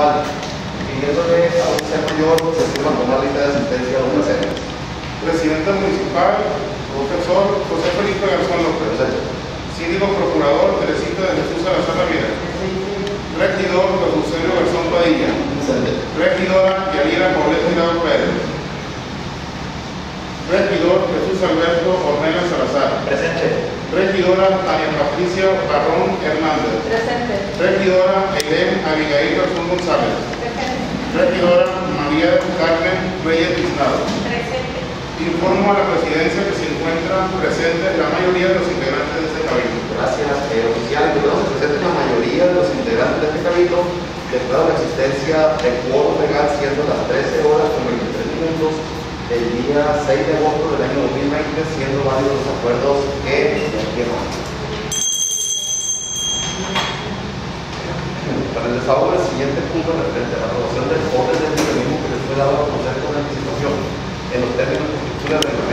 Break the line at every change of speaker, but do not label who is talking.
municipal, pidiéndole a un ser mayor se suma a tomar lista de asistencia a una serie.
Presidente municipal, profesor José Felipe Garzón López. Síndico procurador Teresita de Jesús Salazar Ramírez. Regidor José Eugenio Garzón Padilla. Regidora Yanira Pauleta Tirado Pérez. Regidor Jesús Alberto Ornella Salazar.
Presente.
Regidora Tania Patricia Barrón Hernández.
Presente.
Regidora Ailén Abigail Garzón González. Regidora María del Carmen Reyes.
Presente.
Informo a la presidencia que se encuentran presentes la mayoría de los integrantes de este cabildo.
Gracias, eh, oficial. Tuvimos presente la mayoría de los integrantes de este cabildo, declarado la existencia de quórum legal siendo las 13 horas con 23 minutos del día 6 de agosto del año 2020, siendo válidos los acuerdos que se firman. Para el desahogo del siguiente punto referente a la aprobación del orden del mecanismo que les fue dado a conocer con anticipación en los términos de de